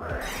Alright.